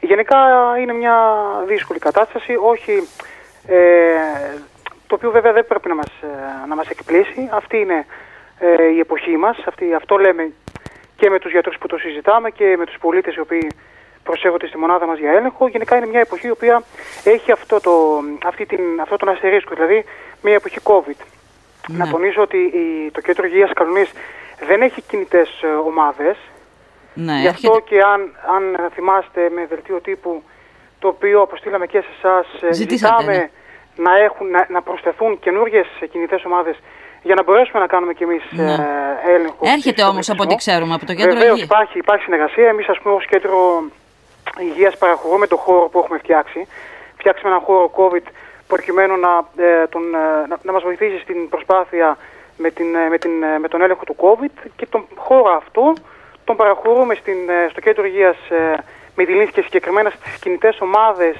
Γενικά είναι μια δύσκολη κατάσταση, όχι ε, το οποίο βέβαια δεν πρέπει να μας, ε, να μας εκπλήσει. Αυτή είναι ε, η εποχή μας, αυτή, αυτό λέμε και με τους γιατρούς που το συζητάμε και με τους πολίτες οι οποίοι προσέχονται στη μονάδα μας για έλεγχο. Γενικά είναι μια εποχή η οποία έχει αυτό, το, αυτή την, αυτό τον αστερίσκο, δηλαδή μια εποχή COVID. Να Ναι. τονίσω ότι η, το Κέντρο Υγείας Καλονής δεν έχει κινητές ε, ομάδες. Ναι, Γι' αυτό έρχεται- και αν, αν θυμάστε με δελτίο τύπου το οποίο αποστήλαμε και σε εσάς, Ζητήσατε, ζητάμε ναι. να, έχουν, να, να προσθεθούν καινούργιες κινητές ομάδες για να μπορέσουμε να κάνουμε κι εμείς Ναι. ε, έλεγχο. Έρχεται στον όμως από ό,τι πληθυσμό. ξέρουμε από το κέντρο Βεβαίως υγείας. υπάρχει, υπάρχει συνεργασία. Εμείς, ας πούμε, ως κέντρο υγείας παραχωρούμε το χώρο που έχουμε φτιάξει. Φτιάξαμε ένα χώρο COVID προκειμένου να, ε, τον, ε, να, να μας βοηθήσει στην προσπάθεια με, την, ε, με, την, ε, με τον έλεγχο του COVID και τον χώρο αυτό τον παραχωρούμε στην, ε, στο κέντρο υγείας ε, με τη και συγκεκριμένα στις κινητές ομάδες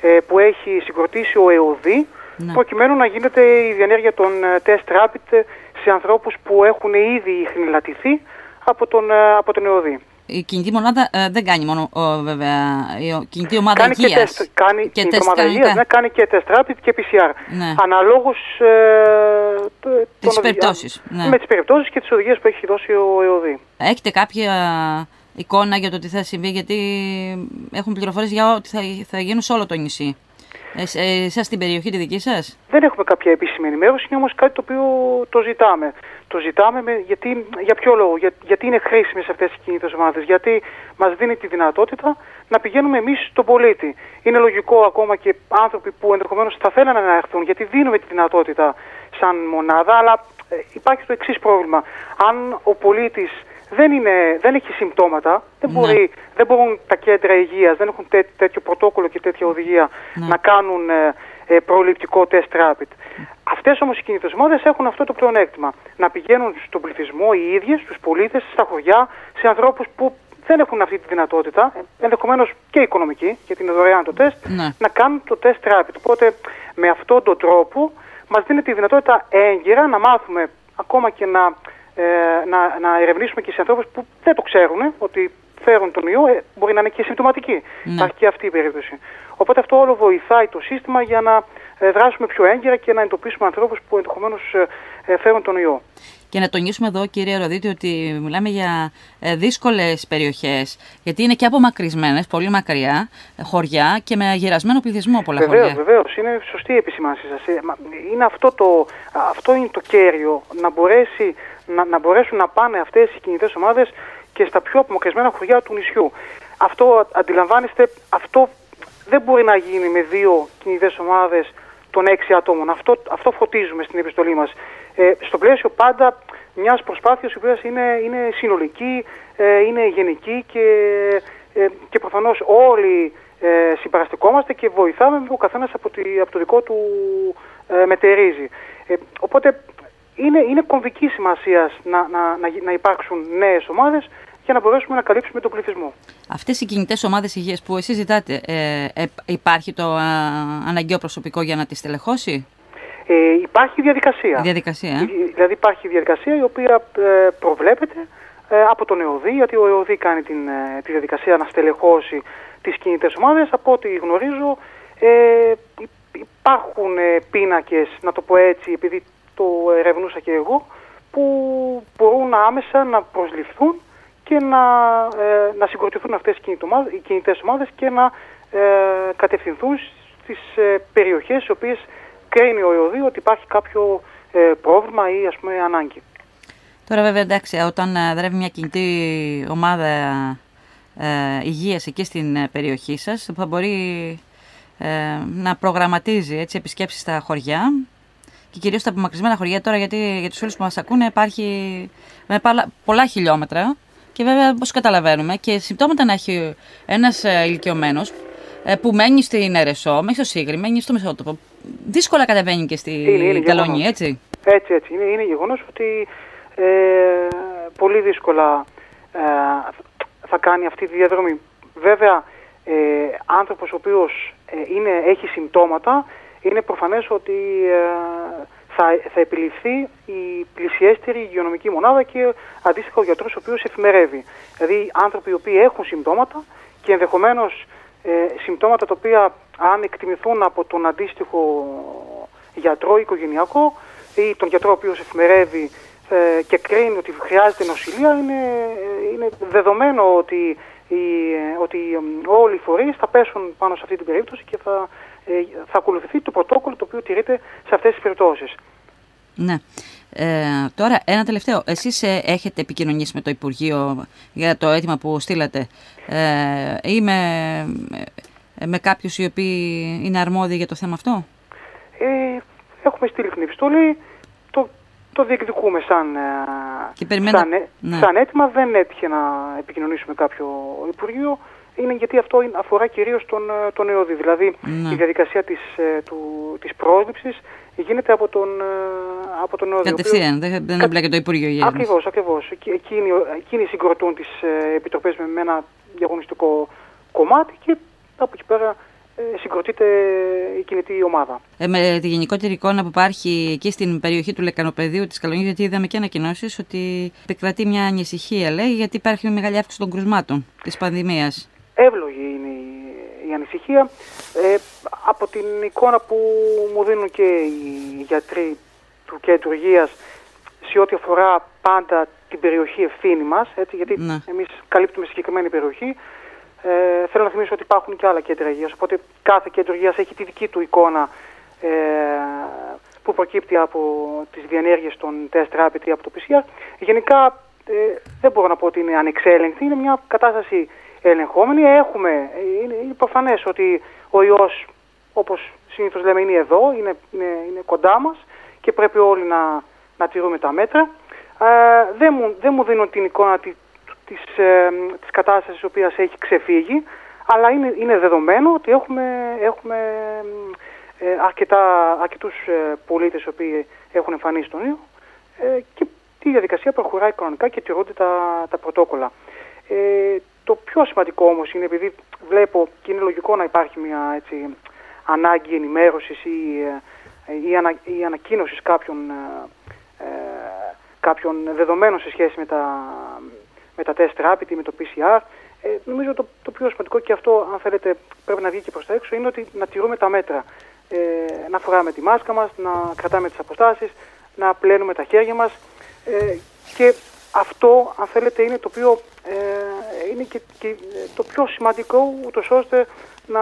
ε, που έχει συγκροτήσει ο ΕΟΔΗ Ναι. προκειμένου να γίνεται η διενέργεια των ε, τεστ rapid σε ανθρώπους που έχουν ήδη χνηλατηθεί από τον, ε, από τον ΕΟΔΗ. Η κινητή μονάδα ε, δεν κάνει μόνο ο, βέβαια η κινητή ομάδα Κάνει και υγείας. τεστ, κάνει και και τεστ ομάδα κανονικά. υγείας, ναι, κάνει και τεστ rapid και PCR. Ναι. Αναλόγως ε, το- των οδηγιών- περιπτώσεις, ναι. Με τις περιπτώσεις και τις οδηγίες που έχει δώσει ο ΕΟΔΗ. Έχετε κάποια εικόνα για το τι θα συμβεί, γιατί έχουν πληροφορίες για ότι θα, θα γίνουν σε όλο το νησί; Ε, σε- ε, εσάς στην περιοχή τη δική σας; Δεν έχουμε κάποια επίσημη ενημέρωση, είναι όμως κάτι το οποίο το ζητάμε. Το ζητάμε με, γιατί, για ποιο λόγο, για, γιατί είναι χρήσιμες αυτές οι κινητές ομάδες, γιατί μας δίνει τη δυνατότητα να πηγαίνουμε εμείς στον πολίτη. Είναι λογικό ακόμα και άνθρωποι που ενδεχομένως θα θέλανε να έρθουν, γιατί δίνουμε τη δυνατότητα σαν μονάδα, αλλά ε, υπάρχει το εξής πρόβλημα. Αν ο πολίτης δεν, είναι, δεν έχει συμπτώματα, δεν, Ναι. μπορεί, δεν μπορούν τα κέντρα υγείας, δεν έχουν τέ- τέτοιο πρωτόκολλο και τέτοια οδηγία Ναι. να κάνουν ε, ε, προληπτικό τεστ rapid. Αυτές όμως οι κινητές ομάδες έχουν αυτό το πλεονέκτημα. Να πηγαίνουν στον πληθυσμό οι ίδιες, στους πολίτες, στα χωριά, σε ανθρώπους που δεν έχουν αυτή τη δυνατότητα, ε, ενδεχομένως και οικονομική, γιατί είναι δωρεάν το τεστ, Ναι. να κάνουν το τεστ rapid. Οπότε με αυτόν τον τρόπο μας δίνει τη δυνατότητα έγκαιρα να μάθουμε ακόμα και να, ε, να, να ερευνήσουμε και σε ανθρώπους που δεν το ξέρουν ότι φέρουν τον ιό, ε, μπορεί να είναι και συμπτωματικοί. Ναι. Υπάρχει και αυτή η περίπτωση. Οπότε αυτό όλο βοηθάει το σύστημα για να ε, δράσουμε πιο έγκαιρα και να εντοπίσουμε ανθρώπους που ενδεχομένως ε, ε, φέρουν τον ιό. Και να τονίσουμε εδώ, κύριε Ροδίτη, ότι μιλάμε για ε, δύσκολες περιοχές, γιατί είναι και απομακρυσμένες, πολύ μακριά, ε, χωριά και με γερασμένο πληθυσμό πολλά Βεβαίως, χωριά. βεβαίως. Είναι σωστή η επισημάνση σας. Είναι αυτό το, αυτό είναι το κέριο. Να, μπορέσει, να, να μπορέσουν να πάνε αυτές οι κινητές ομάδες και στα πιο απομακρυσμένα χωριά του νησιού. Αυτό αντιλαμβάνεστε, αυτό δεν μπορεί να γίνει με δύο κινητές ομάδες των έξι ατόμων. Αυτό, αυτό φωτίζουμε στην επιστολή μας. Ε, στο πλαίσιο πάντα μιας προσπάθειας η οποία είναι, είναι συνολική, ε, είναι γενική και, ε, και προφανώς όλοι ε, συμπαραστεκόμαστε και βοηθάμε ο καθένας από, τη- από το δικό του ε, μετερίζει. Ε, οπότε είναι, είναι κομβική σημασία να, να, να, γι- να υπάρξουν νέες ομάδες για να μπορέσουμε να καλύψουμε τον πληθυσμό. Αυτές οι κινητές ομάδες υγείας που εσείς ζητάτε, ε, ε, υπάρχει το α, αναγκαίο προσωπικό για να τις τελεχώσει, Ε, υπάρχει διαδικασία. η διαδικασία. Ε; Ε, Δηλαδή υπάρχει διαδικασία η οποία ε, προβλέπεται ε, από τον ΕΟΔΗ, γιατί ο ΕΟΔΗ κάνει την, ε, τη διαδικασία να στελεχώσει τις κινητές ομάδες. Από ό,τι γνωρίζω ε, υ- υπάρχουν ε, πίνακες, να το πω έτσι, επειδή το ερευνούσα και εγώ, που μπορούν άμεσα να προσληφθούν και να, ε, να συγκροτηθούν αυτές οι κινητές ομάδες, οι κινητές ομάδες και να ε, κατευθυνθούν στις ε, περιοχές στις οποίες κρίνει ο ΕΟΔΗ ότι υπάρχει κάποιο ε, πρόβλημα ή ας πούμε ανάγκη. Τώρα βέβαια εντάξει, όταν ε, δρεύει μια κινητή ομάδα ε, υγείας εκεί στην ε, περιοχή σας, θα μπορεί ε, να προγραμματίζει έτσι, επισκέψεις στα χωριά και κυρίως στα απομακρυσμένα χωριά τώρα γιατί για τους φίλους που μας ακούνε υπάρχει με πάλα- πολλά χιλιόμετρα και βέβαια όπως καταλαβαίνουμε και συμπτώματα να έχει ένας ε, ηλικιωμένος ε, που μένει στην Ερεσό, μένει στο Σίγρη, μένει στο Μεσότοπο. Δύσκολα κατεβαίνει και στη Είναι, είναι Καλονή, γεγονός. έτσι. Έτσι, έτσι. Είναι, είναι γεγονός ότι ε, πολύ δύσκολα ε, θα κάνει αυτή τη διαδρομή. Βέβαια, ε, άνθρωπος ο οποίος ε, είναι, έχει συμπτώματα, είναι προφανές ότι ε, θα, θα επιληφθεί η πλησιέστερη υγειονομική μονάδα και αντίστοιχα ο γιατρός ο οποίος εφημερεύει. Δηλαδή, άνθρωποι οι οποίοι έχουν συμπτώματα και ενδεχομένως ε, συμπτώματα τα οποία αν εκτιμηθούν από τον αντίστοιχο γιατρό οικογενειακό ή τον γιατρό ο οποίος εφημερεύει ε, και κρίνει ότι χρειάζεται νοσηλεία, είναι, είναι δεδομένο ότι, οι, ότι όλοι οι φορείς θα πέσουν πάνω σε αυτή την περίπτωση και θα, θα ακολουθηθεί το πρωτόκολλο το οποίο τηρείται σε αυτές τις περιπτώσεις. Ναι. Ε, τώρα, ένα τελευταίο. Εσείς ε, έχετε επικοινωνήσει με το Υπουργείο για το αίτημα που στείλατε; Ε, ή με, ε, με κάποιους οι οποίοι είναι αρμόδιοι για το θέμα αυτό; Ε, έχουμε στείλει την επιστολή, το, το διεκδικούμε σαν, και σαν, ναι. σαν αίτημα. Δεν έτυχε να επικοινωνήσουμε κάποιο Υπουργείο. Είναι γιατί αυτό αφορά κυρίως τον, τον ΕΟΔΗ. Δηλαδή ναι. η διαδικασία της, του, της πρόσληψης γίνεται από τον, ε, από τον ΟΔΙ. Κατευθείαν, δεν, δεν εμπλέκεται το Υπουργείο Υγείας. Ακριβώς, ακριβώς. Εκείνοι, εκείνοι συγκροτούν τις ε, επιτροπές με ένα διαγωνιστικό κομμάτι και από εκεί πέρα ε, συγκροτείται η κινητή ομάδα. Ε, με τη γενικότερη εικόνα που υπάρχει εκεί στην περιοχή του Λεκανοπεδίου της Καλονίας, γιατί είδαμε και ανακοινώσεις ότι επικρατεί μια ανησυχία, λέει, γιατί υπάρχει μεγάλη αύξηση των κρουσμάτων της πανδημίας. Εύλογη είναι η ανησυχία. Ε, από την εικόνα που μου δίνουν και οι γιατροί του κέντρου υγείας σε ό,τι αφορά πάντα την περιοχή ευθύνη μας, έτσι, γιατί ναι. εμείς καλύπτουμε συγκεκριμένη περιοχή, ε, θέλω να θυμίσω ότι υπάρχουν και άλλα κέντρα υγείας, οπότε κάθε κέντρο υγείας έχει τη δική του εικόνα ε, που προκύπτει από τις διενέργειες των test rapid ή από το PCR. Γενικά ε, δεν μπορώ να πω ότι είναι ανεξέλεγκτη, είναι μια κατάσταση ελεγχόμενοι. Έχουμε, είναι, είναι προφανές ότι ο ιός, όπως συνήθως λέμε, είναι εδώ, είναι, είναι, είναι κοντά μας και πρέπει όλοι να, να τηρούμε τα μέτρα. Ε, δεν, μου, δεν μου δίνουν την εικόνα τη, της, ε, της κατάστασης η οποίας έχει ξεφύγει, αλλά είναι, είναι δεδομένο ότι έχουμε, έχουμε ε, αρκετά, αρκετούς ε, πολίτες οι οποίοι έχουν εμφανίσει τον ιό ε, και τη διαδικασία προχωράει κανονικά και τηρούνται τα, τα πρωτόκολλα. Ε, το πιο σημαντικό όμως είναι επειδή βλέπω και είναι λογικό να υπάρχει μια έτσι, ανάγκη ενημέρωσης ή, ε, ή, ανα, ή ανακοίνωσης κάποιων, ε, ε, κάποιων δεδομένων σε σχέση με τα, με τα test rapid ή με το PCR. Ε, νομίζω το, το πιο σημαντικό και αυτό αν θέλετε πρέπει να βγει και προς τα έξω είναι ότι να τηρούμε τα μέτρα. Ε, να φοράμε τη μάσκα μας, να κρατάμε τις αποστάσεις, να πλένουμε τα χέρια μας ε, και αυτό, αν θέλετε, είναι το, οποίο, ε, είναι και, και, το πιο σημαντικό, ούτως ώστε να,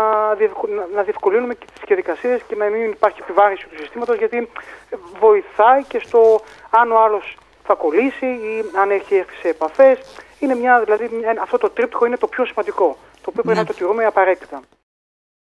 να διευκολύνουμε και τις διαδικασίες και να μην υπάρχει επιβάρηση του συστήματος, γιατί βοηθάει και στο αν ο άλλος θα κολλήσει ή αν έχει έρθει σε επαφές. Είναι μια, δηλαδή, αυτό το τρίπτυχο είναι το πιο σημαντικό, το οποίο πρέπει ναι. να το τηρούμε απαραίτητα.